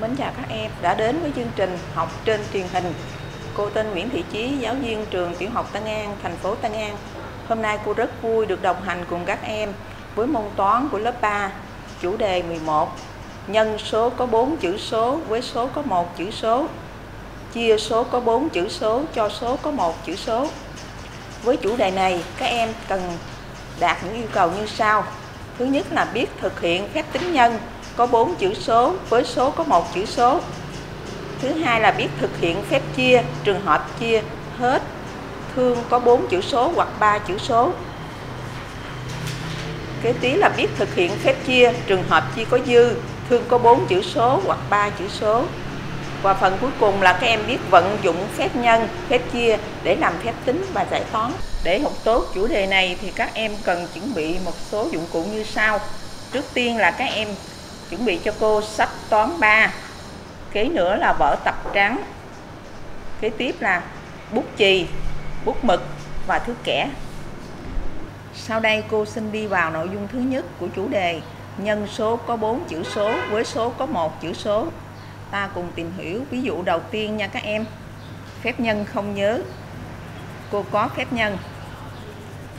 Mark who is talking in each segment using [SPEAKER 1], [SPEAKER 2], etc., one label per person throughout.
[SPEAKER 1] Mến chào các em đã đến với chương trình học trên truyền hình. Cô tên Nguyễn Thị Chí, giáo viên trường tiểu học Tân An, thành phố Tân An. Hôm nay cô rất vui được đồng hành cùng các em với môn toán của lớp 3, chủ đề 11. Nhân số có 4 chữ số với số có 1 chữ số. Chia số có 4 chữ số cho số có 1 chữ số. Với chủ đề này, các em cần đạt những yêu cầu như sau. Thứ nhất là biết thực hiện phép tính nhân có 4 chữ số với số có một chữ số. Thứ hai là biết thực hiện phép chia, trường hợp chia hết thương có 4 chữ số hoặc 3 chữ số. Kế tiếp là biết thực hiện phép chia, trường hợp chia có dư, thương có 4 chữ số hoặc 3 chữ số. Và phần cuối cùng là các em biết vận dụng phép nhân, phép chia để làm phép tính và giải toán. Để học tốt chủ đề này thì các em cần chuẩn bị một số dụng cụ như sau. Trước tiên là các em chuẩn bị cho cô sách toán 3 kế nữa là vở tập trắng. Kế tiếp là bút chì, bút mực và thước kẻ. Sau đây cô xin đi vào nội dung thứ nhất của chủ đề. Nhân số có 4 chữ số với số có một chữ số. Ta cùng tìm hiểu ví dụ đầu tiên nha các em. Phép nhân không nhớ. Cô có phép nhân.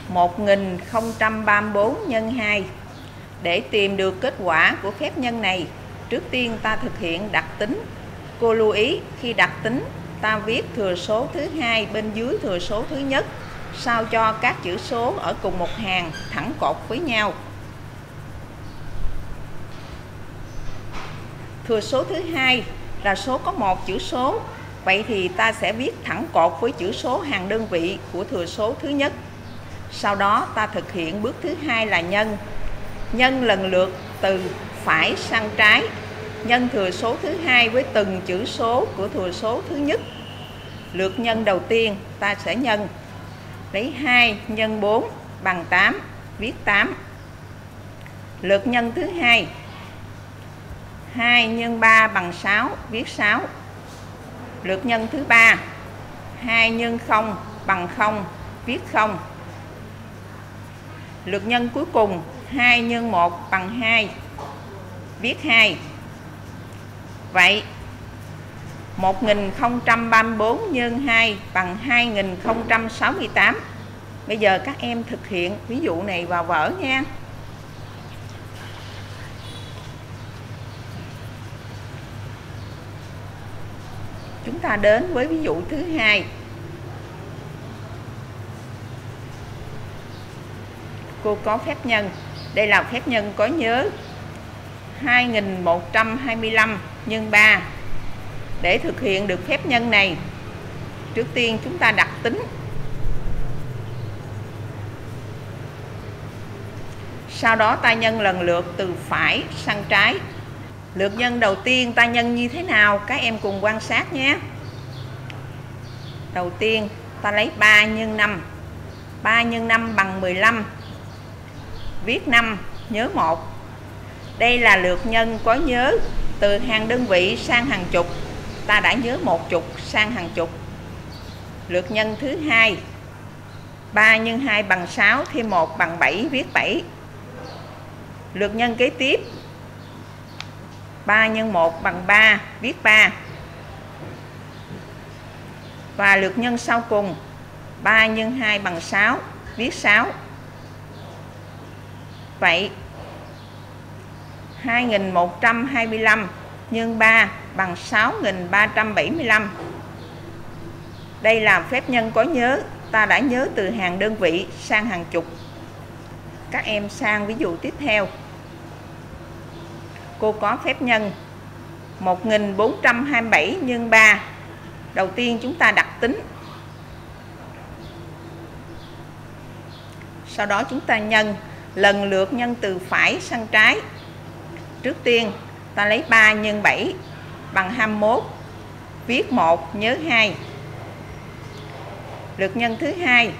[SPEAKER 1] 1034 nhân 2 để tìm được kết quả của phép nhân này, trước tiên ta thực hiện đặt tính. Cô lưu ý khi đặt tính, ta viết thừa số thứ hai bên dưới thừa số thứ nhất, sao cho các chữ số ở cùng một hàng thẳng cột với nhau. Thừa số thứ hai là số có một chữ số, vậy thì ta sẽ viết thẳng cột với chữ số hàng đơn vị của thừa số thứ nhất. Sau đó ta thực hiện bước thứ hai là nhân nhân lần lượt từ phải sang trái. Nhân thừa số thứ hai với từng chữ số của thừa số thứ nhất. Lượt nhân đầu tiên, ta sẽ nhân. Lấy 2 nhân 4 bằng 8 viết 8 lượt nhân thứ hai. 2 nhân 3 bằng 6 viết 6 lượt nhân thứ ba. 2 nhân 0 bằng 0 viết 0 lượt nhân cuối cùng 2 x 1 bằng 2 viết 2 vậy 1034 nhân 2 bằng 2068 bây giờ các em thực hiện ví dụ này vào vở nha. Chúng ta đến với ví dụ thứ hai. Cô có phép nhân đây là phép nhân có nhớ. 2125 nhân 3 để thực hiện được phép nhân này, trước tiên chúng ta đặt tính. Sau đó ta nhân lần lượt từ phải sang trái. Lượt nhân đầu tiên ta nhân như thế nào? Các em cùng quan sát nhé. Đầu tiên ta lấy 3 nhân 5 3 nhân 5 bằng 15 viết 5 nhớ 1 đây là lượt nhân có nhớ từ hàng đơn vị sang hàng chục. Ta đã nhớ một chục sang hàng chục. Lượt nhân thứ hai. 3 x 2 bằng 6 thêm 1 bằng 7 viết 7 lượt nhân kế tiếp. 3 x 1 bằng 3 viết 3 và lượt nhân sau cùng. 3 x 2 bằng 6 viết 6 Vậy 2125 nhân 3 bằng 6375 Đây là phép nhân có nhớ, Ta đã nhớ từ hàng đơn vị sang hàng chục. Các em sang ví dụ tiếp theo. Cô có phép nhân 1427 nhân 3 Đầu tiên chúng ta đặt tính. Sau đó chúng ta nhân lần lượt nhân từ phải sang trái. Trước tiên, ta lấy 3 nhân 7 bằng 21 viết 1 nhớ 2 lượt nhân thứ hai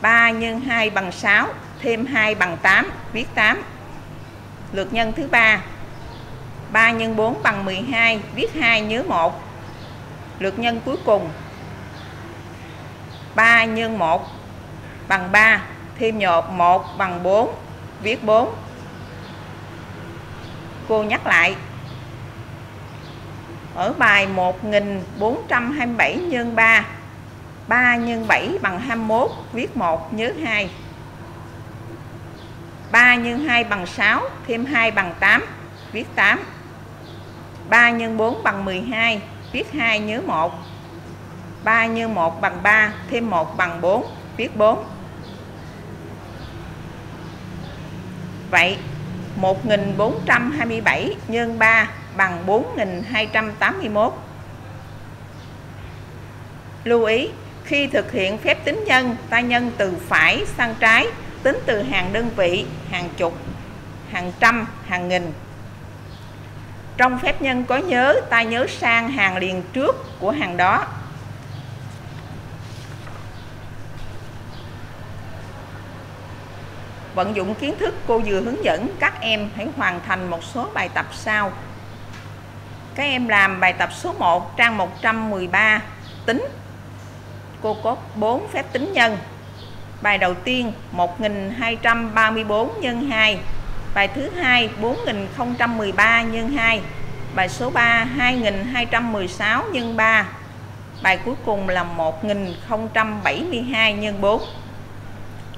[SPEAKER 1] 3 nhân 2 bằng 6 thêm 2 bằng 8 viết 8 lượt nhân thứ ba 3 nhân 4 bằng 12 viết 2 nhớ 1 lượt nhân cuối cùng 3 x 1 bằng 3 thêm nhột 1 bằng 4 viết 4 cô nhắc lại. Ở bài 1427 nhân 3 3 nhân 7 bằng 21 Viết 1 nhớ 2 3 nhân 2 bằng 6 Thêm 2 bằng 8 Viết 8 3 nhân 4 bằng 12 Viết 2 nhớ 1 3 nhân 1 bằng 3 Thêm 1 bằng 4 Viết 4 Vậy 1427 nhân 3 bằng 4281 Lưu ý, khi thực hiện phép tính nhân, ta nhân từ phải sang trái, tính từ hàng đơn vị, hàng chục, hàng trăm, hàng nghìn. Trong phép nhân có nhớ, ta nhớ sang hàng liền trước của hàng đó. Vận dụng kiến thức cô vừa hướng dẫn, các em hãy hoàn thành một số bài tập sau. Các em làm bài tập số 1 trang 113 tính. Cô có 4 phép tính nhân. Bài đầu tiên 1234 nhân 2 bài thứ hai 4013 nhân 2 bài số 3 2216 nhân 3 bài cuối cùng là 1072 nhân 4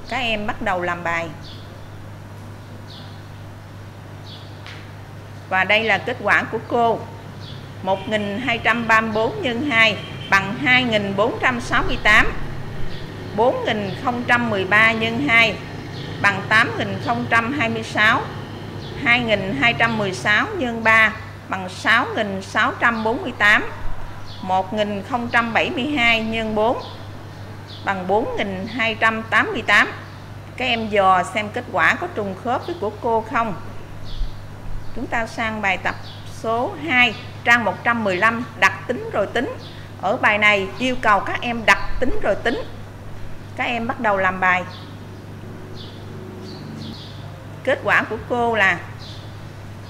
[SPEAKER 1] các em bắt đầu làm bài. Và đây là kết quả của cô. 1234 nhân 2 bằng 2468 4013 nhân 2 bằng 8026 2216 nhân 3 bằng 6648 1072 nhân 4 bằng 4288 các em dò xem kết quả có trùng khớp với của cô không? Chúng ta sang bài tập số 2 trang 115 đặt tính rồi tính. Ở bài này yêu cầu các em đặt tính rồi tính. Các em bắt đầu làm bài. Kết quả của cô là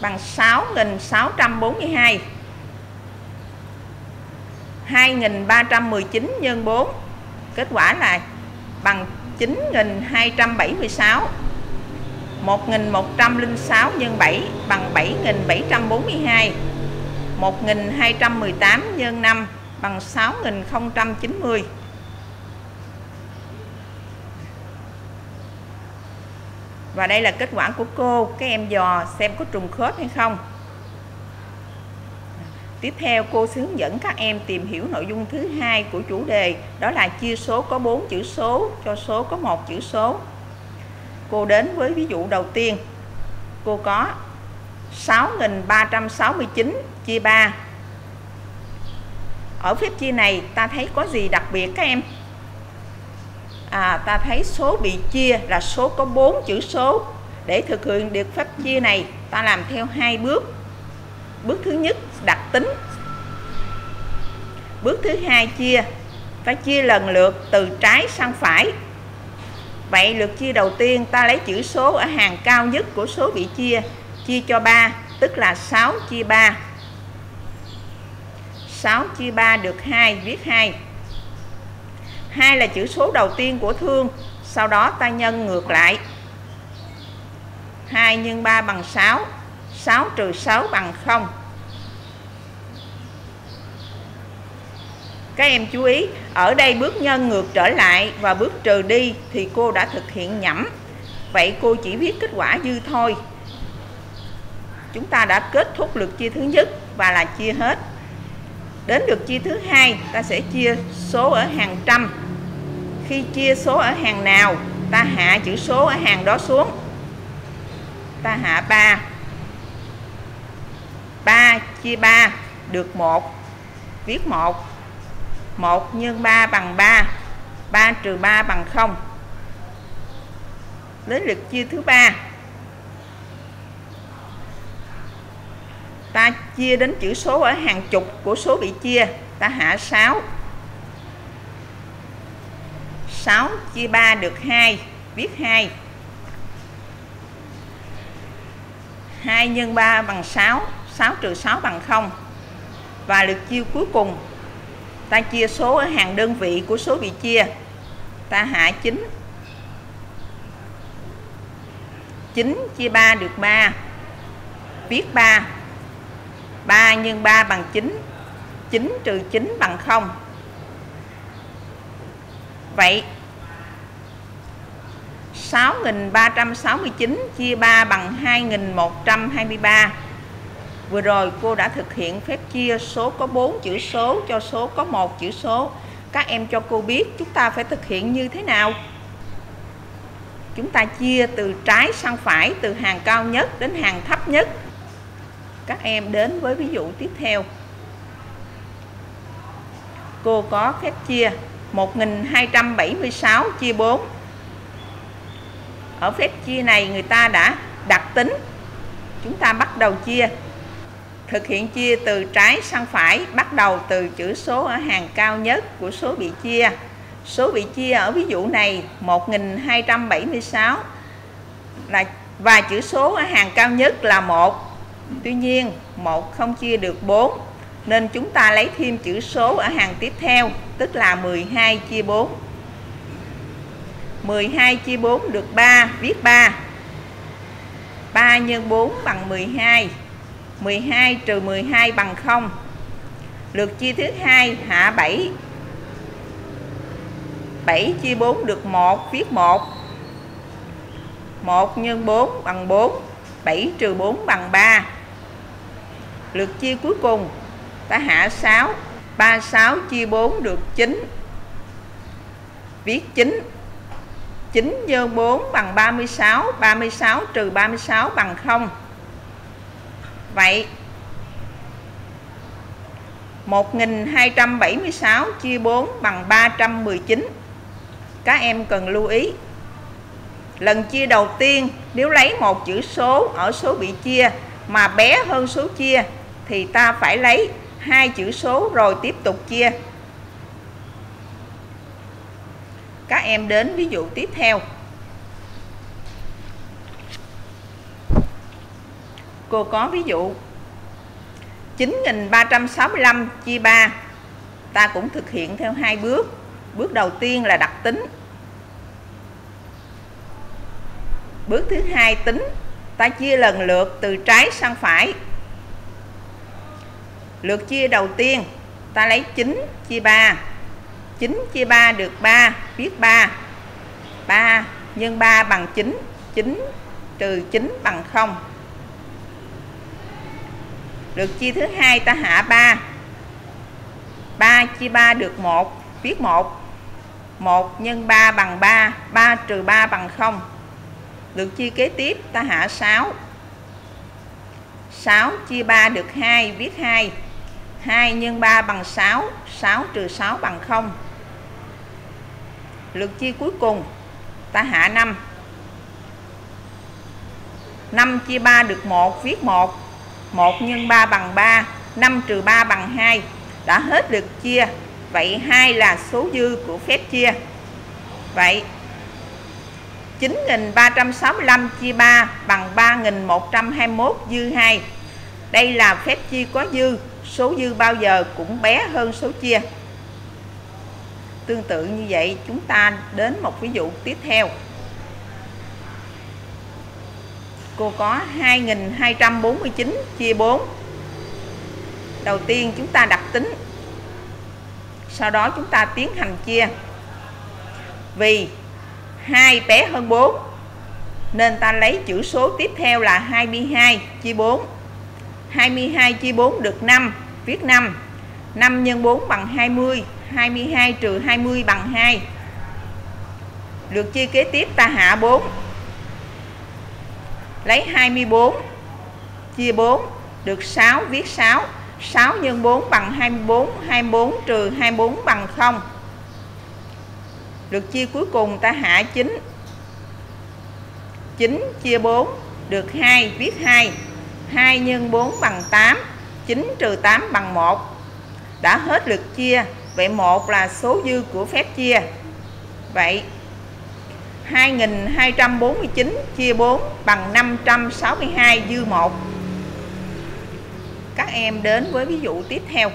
[SPEAKER 1] bằng 6.642 2.319 nhân 4 kết quả là bằng 9.276 1.106 nhân 7 bằng 7.742 1.218 nhân 5 bằng 6.090 Và đây là kết quả của cô. Các em dò xem có trùng khớp hay không. Tiếp theo cô sẽ hướng dẫn các em tìm hiểu nội dung thứ hai của chủ đề. Đó là chia số có 4 chữ số cho số có một chữ số. Cô đến với ví dụ đầu tiên. Cô có 6.369 chia 3 Ở phép chia này ta thấy có gì đặc biệt các em? À, ta thấy số bị chia là số có 4 chữ số. Để thực hiện được phép chia này ta làm theo hai bước. Bước thứ nhất đặc tính. Bước thứ hai chia, Phải chia lần lượt từ trái sang phải. Vậy lượt chia đầu tiên ta lấy chữ số ở hàng cao nhất của số bị chia Chia cho 3 tức là 6 chia 3 6 chia 3 được 2 viết 2 2 là chữ số đầu tiên của thương, Sau đó ta nhân ngược lại. 2 nhân 3 bằng 6 6 trừ 6 bằng 0 Các em chú ý, Ở đây bước nhân ngược trở lại Và bước trừ đi Thì cô đã thực hiện nhẩm. Vậy cô chỉ viết kết quả dư thôi. Chúng ta đã kết thúc lượt chia thứ nhất Và là chia hết. Đến lượt chia thứ hai, Ta sẽ chia số ở hàng trăm. Khi chia số ở hàng nào, Ta hạ chữ số ở hàng đó xuống. Ta hạ 3 3 chia 3 được 1 Viết 1 1 nhân 3 bằng 3 3 trừ 3 bằng 0 Đến lượt chia thứ ba. Ta chia đến chữ số ở hàng chục của số bị chia. Ta hạ 6 6 chia 3 được 2 Viết 2 2 x 3 bằng 6 6 trừ 6 bằng 0 Và lượt chia cuối cùng ta chia số ở hàng đơn vị của số bị chia. Ta hạ 9 9 chia 3 được 3 viết 3 3 nhân 3 bằng 9 9 trừ 9 bằng 0 Vậy 6.369 chia 3 bằng 2.123 Vừa rồi cô đã thực hiện phép chia số có 4 chữ số cho số có một chữ số. Các em cho cô biết chúng ta phải thực hiện như thế nào. Chúng ta chia từ trái sang phải, từ hàng cao nhất đến hàng thấp nhất. Các em đến với ví dụ tiếp theo. Cô có phép chia 1276 chia 4 Ở phép chia này người ta đã đặt tính. Chúng ta bắt đầu chia. Thực hiện chia từ trái sang phải, Bắt đầu từ chữ số ở hàng cao nhất của số bị chia. Số bị chia ở ví dụ này 1276 là, Và chữ số ở hàng cao nhất là 1 Tuy nhiên 1 không chia được 4 Nên chúng ta lấy thêm chữ số ở hàng tiếp theo, Tức là 12 chia 4 12 chia 4 được 3 Viết 3 3 x 4 bằng 12 12 trừ 12 bằng 0 Lượt chia thứ hai, hạ 7 7 chia 4 được 1 Viết 1 1 nhân 4 bằng 4 7 trừ 4 bằng 3 Lượt chia cuối cùng, Ta hạ 6 36 chia 4 được 9 Viết 9 9 nhân 4 bằng 36 36 trừ 36 bằng 0 Vậy 1276 chia 4 bằng 319 Các em cần lưu ý, Lần chia đầu tiên, nếu lấy một chữ số ở số bị chia mà bé hơn số chia, thì ta phải lấy hai chữ số rồi tiếp tục chia. Các em đến ví dụ tiếp theo. Cô có ví dụ 9365 chia 3 Ta cũng thực hiện theo hai bước. Bước đầu tiên là đặt tính. Bước thứ hai tính, Ta chia lần lượt từ trái sang phải. Lượt chia đầu tiên, Ta lấy 9 chia 3 9 chia 3 được 3 Viết 3 3 nhân 3 bằng 9 9 trừ 9 bằng 0 được chia thứ hai ta hạ 3 3 chia 3 được 1 Viết 1 1 nhân 3 bằng 3 3 trừ 3 bằng 0 được chia kế tiếp ta hạ 6 6 chia 3 được 2 Viết 2 2 nhân 3 bằng 6 6 trừ 6 bằng 0 Lượt chia cuối cùng ta hạ 5 5 chia 3 được 1 Viết 1 1 x 3 bằng 3 5 trừ 3 bằng 2 Đã hết lượt chia. Vậy 2 là số dư của phép chia. Vậy 9.365 chia 3 bằng 3.121 dư 2 Đây là phép chia có dư, Số dư bao giờ cũng bé hơn số chia. Tương tự như vậy, chúng ta đến một ví dụ tiếp theo. Cô có 2249 chia 4 Đầu tiên chúng ta đặt tính. Sau đó chúng ta tiến hành chia. Vì 2 bé hơn 4 Nên ta lấy chữ số tiếp theo là 22 chia 4 22 chia 4 được 5 Viết 5 5 x 4 bằng 20 22 trừ 20 bằng 2 Lượt chia kế tiếp ta hạ 4 Lấy 24 Chia 4 Được 6 viết 6 6 x 4 bằng 24 24 trừ 24 bằng 0 được chia cuối cùng, ta hạ 9 9 chia 4 Được 2 viết 2 2 x 4 bằng 8 9 trừ 8 bằng 1 Đã hết lượt chia, Vậy 1 là số dư của phép chia. Vậy 2249 chia 4 bằng 562 dư 1 Các em đến với ví dụ tiếp theo.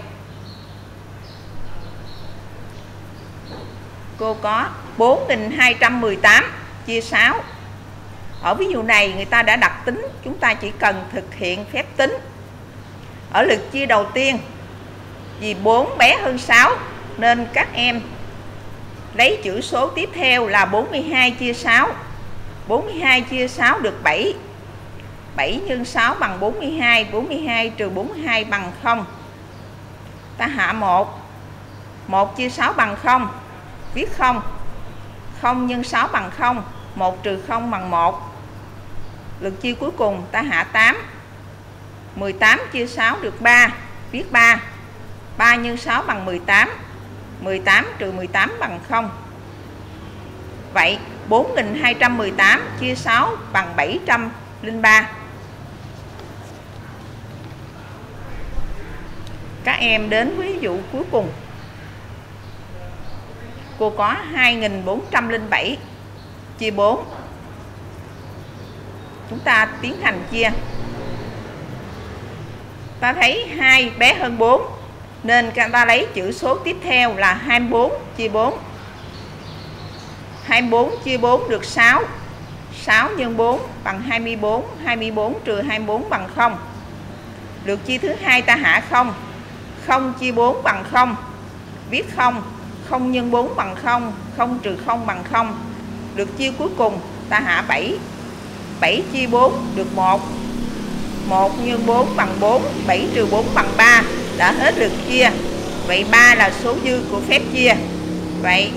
[SPEAKER 1] Cô có 4218 chia 6 Ở ví dụ này, người ta đã đặt tính, Chúng ta chỉ cần thực hiện phép tính. Ở lượt chia đầu tiên, Vì 4 bé hơn 6 nên các em lấy chữ số tiếp theo là 42 chia 6. 42 chia 6 được 7. 7 nhân 6 bằng 42, 42 trừ 42 bằng 0. Ta hạ 1. 1 chia 6 bằng 0. Viết 0. 0 nhân 6 bằng 0. 1 trừ 0 bằng 1. Lượt chia cuối cùng ta hạ 8. 18 chia 6 được 3. Viết 3. 3 nhân 6 bằng 18. 18 trừ 18 bằng 0. Vậy 4218 chia 6 bằng 703. Các em đến ví dụ cuối cùng. Cô có 2407 chia 4. Chúng ta tiến hành chia. Ta thấy 2 bé hơn 4 nên ta lấy chữ số tiếp theo là 24 chia 4 24 chia 4 được 6 6 nhân 4 bằng 24 24 trừ 24 bằng 0 Lượt chia thứ hai ta hạ 0 0 chia 4 bằng 0 Viết 0 0 nhân 4 bằng 0 0 trừ 0 bằng 0 Lượt chia cuối cùng, ta hạ 7 7 chia 4 được 1 1 nhân 4 bằng 4 7 trừ 4 bằng 3 đã hết lượt chia. Vậy 3 là số dư của phép chia. Vậy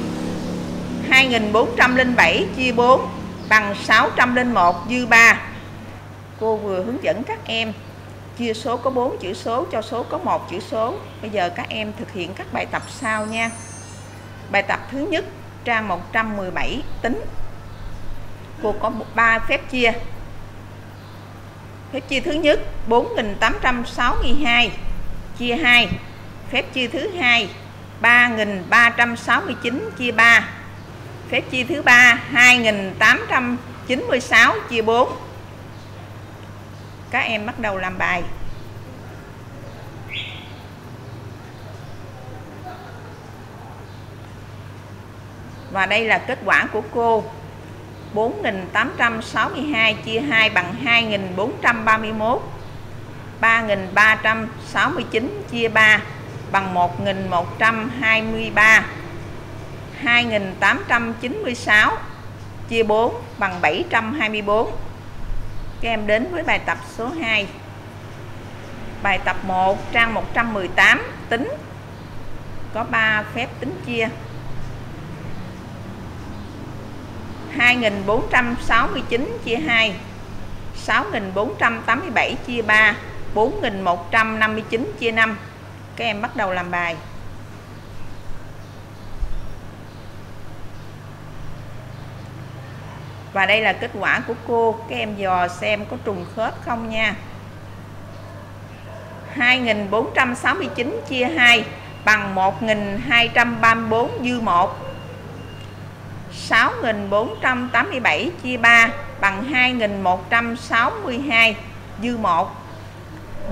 [SPEAKER 1] 2407 chia 4 bằng 601 dư 3 cô vừa hướng dẫn các em chia số có 4 chữ số cho số có một chữ số. Bây giờ các em thực hiện các bài tập sau nha. Bài tập thứ nhất trang 117 tính. Cô có 3 phép chia. Phép chia thứ nhất 4862 chia 2 phép chia thứ hai 3369 chia 3 phép chia thứ ba 2896 chia 4 các em bắt đầu làm bài. Và đây là kết quả của cô. 4862 chia 2 bằng 2431 3369 chia 3 bằng 1123 2896 chia 4 bằng 724 Các em đến với bài tập số 2 Bài tập 1 trang 118 tính. Có 3 phép tính chia. 2469 chia 2 6487 chia 3 4159 chia 5 Các em bắt đầu làm bài. Và đây là kết quả của cô. Các em dò xem có trùng khớp không nha. 2469 chia 2 bằng 1234 dư 1 6487 chia 3 bằng 2162 dư 1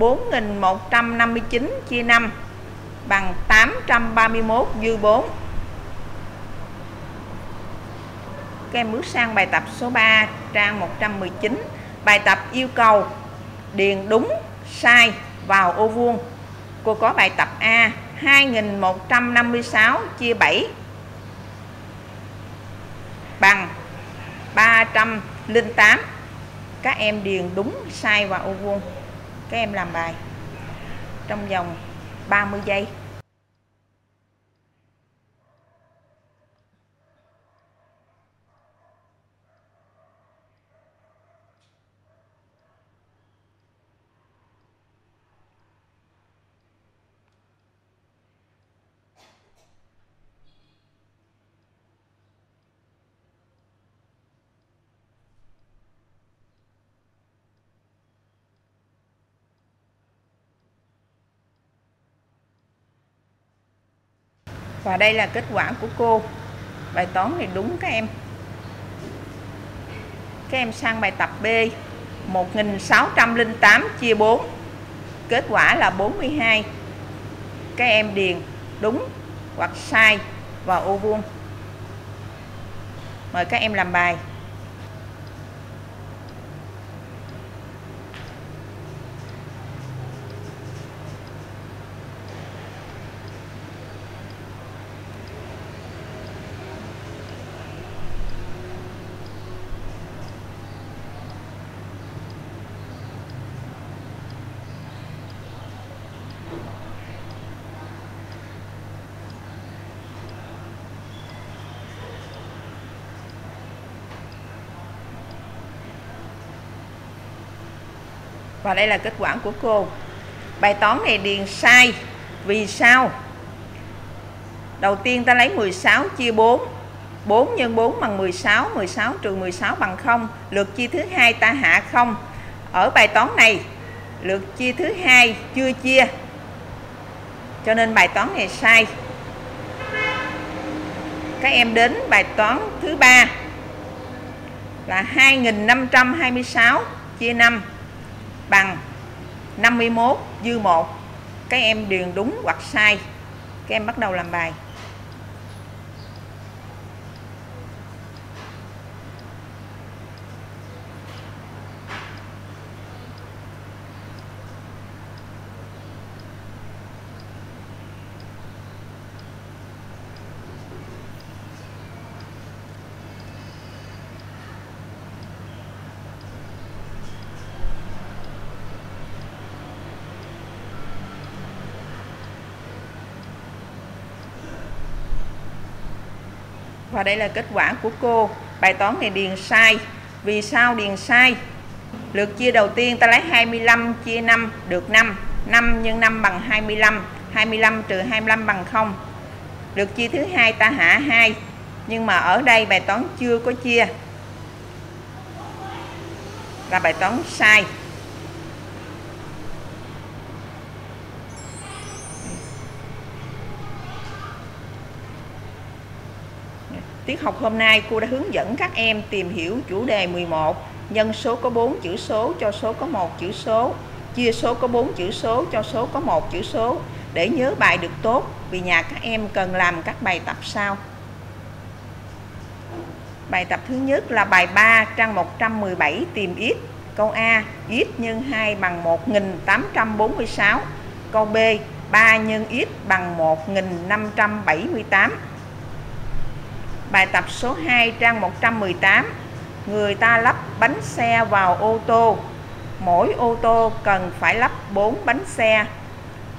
[SPEAKER 1] 4159 chia 5 bằng 831 dư 4 Các em bước sang bài tập số 3 trang 119 Bài tập yêu cầu điền đúng, sai vào ô vuông. Cô có bài tập A 2156 chia 7 bằng 308 các em điền đúng, sai vào ô vuông các em làm bài trong vòng 30 giây. Và đây là kết quả của cô. Bài toán này đúng các em. Các em sang bài tập B. 1608 chia 4 Kết quả là 42 Các em điền đúng hoặc sai vào ô vuông. Mời các em làm bài. Và đây là kết quả của cô. Bài toán này điền sai. Vì sao? Đầu tiên ta lấy 16 chia 4. 4 nhân 4 bằng 16, 16 trừ 16 bằng 0. Lượt chia thứ hai ta hạ 0. Ở bài toán này, lượt chia thứ hai chưa chia. Cho nên bài toán này sai. Các em đến bài toán thứ ba là 2526 chia 5 bằng 51 dư 1 các em điền đúng hoặc sai. Các em bắt đầu làm bài. Và đây là kết quả của cô. Bài toán này điền sai. Vì sao điền sai? Lượt chia đầu tiên ta lấy 25 chia 5 được 5. 5 x 5 bằng 25. 25 trừ 25 bằng 0. Lượt chia thứ hai ta hạ 2. Nhưng mà ở đây bài toán chưa có chia. Là bài toán sai. Tiết học hôm nay, cô đã hướng dẫn các em tìm hiểu chủ đề 11 Nhân số có 4 chữ số cho số có 1 chữ số. Chia số có 4 chữ số cho số có 1 chữ số. Để nhớ bài được tốt, vì nhà các em cần làm các bài tập sau. Bài tập thứ nhất là bài 3 trang 117 tìm x Câu A x nhân 2 bằng 1846 Câu B 3 nhân x bằng 1578 Bài tập số 2 trang 118 Người ta lắp bánh xe vào ô tô. Mỗi ô tô cần phải lắp 4 bánh xe.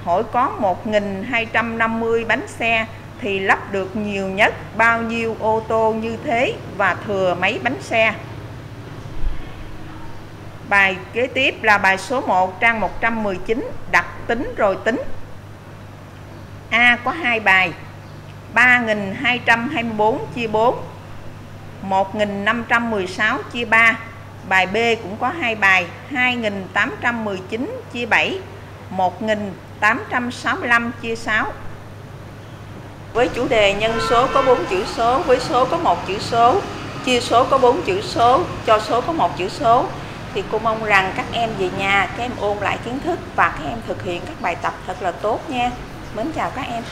[SPEAKER 1] Hỏi có 1.250 bánh xe Thì lắp được nhiều nhất bao nhiêu ô tô như thế Và thừa mấy bánh xe? Bài kế tiếp là bài số 1 trang 119 Đặt tính rồi tính. A có hai bài. 3224 chia 4 1516 chia 3 Bài B cũng có hai bài 2819 chia 7 1865 chia 6 Với chủ đề nhân số có 4 chữ số, với số có một chữ số, chia số có 4 chữ số, cho số có một chữ số, thì cô mong rằng các em về nhà, các em ôn lại kiến thức và các em thực hiện các bài tập thật là tốt nha. Mến chào các em.